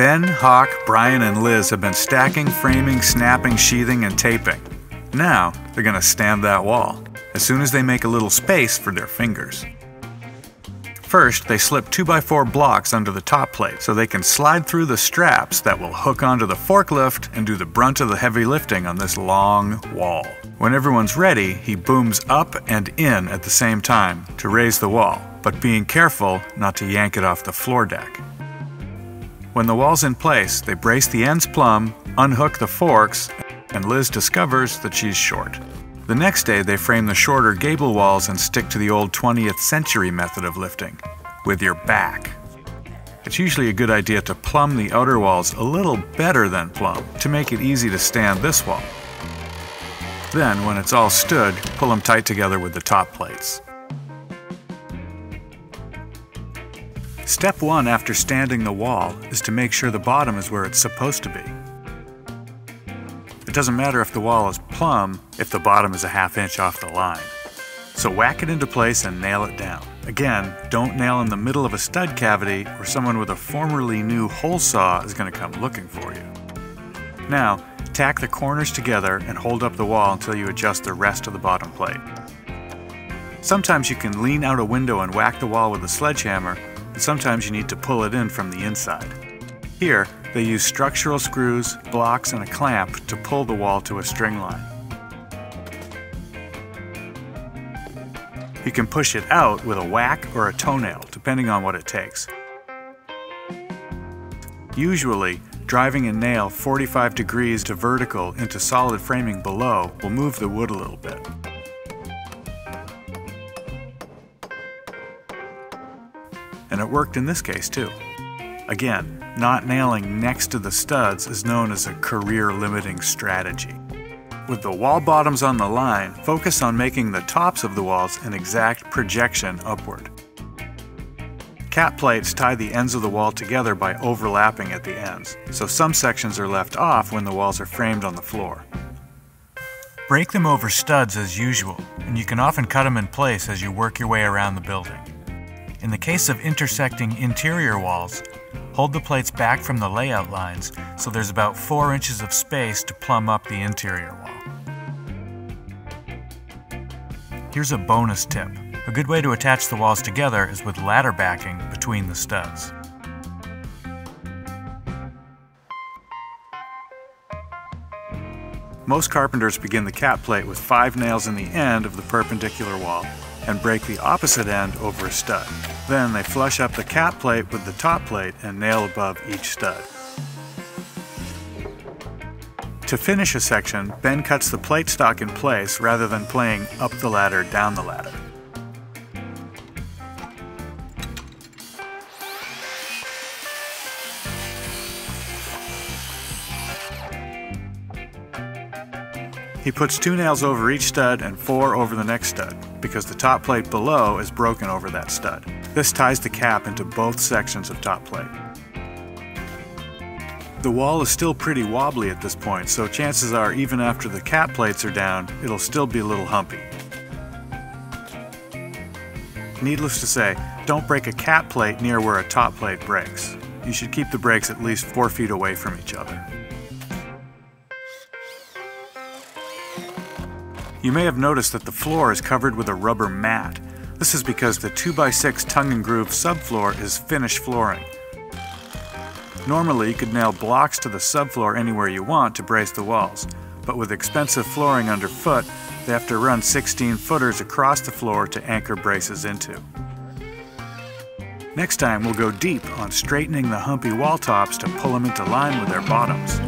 Ben, Hawk, Brian, and Liz have been stacking, framing, snapping, sheathing, and taping. Now, they're going to stand that wall, as soon as they make a little space for their fingers. First, they slip 2x4 blocks under the top plate so they can slide through the straps that will hook onto the forklift and do the brunt of the heavy lifting on this long wall. When everyone's ready, he booms up and in at the same time to raise the wall, but being careful not to yank it off the floor deck. When the wall's in place, they brace the ends plumb, unhook the forks, and Liz discovers that she's short. The next day, they frame the shorter gable walls and stick to the old 20th century method of lifting with your back. It's usually a good idea to plumb the outer walls a little better than plumb to make it easy to stand this wall. Then, when it's all stood, pull them tight together with the top plates. Step one after standing the wall is to make sure the bottom is where it's supposed to be. It doesn't matter if the wall is plumb if the bottom is a half inch off the line. So whack it into place and nail it down. Again, don't nail in the middle of a stud cavity or someone with a formerly new hole saw is going to come looking for you. Now, tack the corners together and hold up the wall until you adjust the rest of the bottom plate. Sometimes you can lean out a window and whack the wall with a sledgehammer, and sometimes you need to pull it in from the inside. Here, they use structural screws, blocks, and a clamp to pull the wall to a string line. You can push it out with a whack or a toenail, depending on what it takes. Usually, driving a nail 45 degrees to vertical into solid framing below will move the wood a little bit. And it worked in this case too. Again, not nailing next to the studs is known as a career limiting strategy. With the wall bottoms on the line, focus on making the tops of the walls an exact projection upward. Cap plates tie the ends of the wall together by overlapping at the ends, so some sections are left off when the walls are framed on the floor. Break them over studs as usual, and you can often cut them in place as you work your way around the building. In the case of intersecting interior walls, Hold the plates back from the layout lines so there's about 4 inches of space to plumb up the interior wall. Here's a bonus tip. A good way to attach the walls together is with ladder backing between the studs. Most carpenters begin the cap plate with five nails in the end of the perpendicular wall and break the opposite end over a stud. Then they flush up the cap plate with the top plate and nail above each stud. To finish a section, Ben cuts the plate stock in place rather than playing up the ladder, down the ladder. He puts two nails over each stud and four over the next stud, because the top plate below is broken over that stud. This ties the cap into both sections of top plate. The wall is still pretty wobbly at this point, so chances are even after the cap plates are down, it'll still be a little humpy. Needless to say, don't break a cap plate near where a top plate breaks. You should keep the breaks at least 4 feet away from each other. You may have noticed that the floor is covered with a rubber mat. This is because the 2x6 tongue and groove subfloor is finished flooring. Normally, you could nail blocks to the subfloor anywhere you want to brace the walls, but with expensive flooring underfoot, they have to run 16 footers across the floor to anchor braces into. Next time, we'll go deep on straightening the humpy wall tops to pull them into line with their bottoms.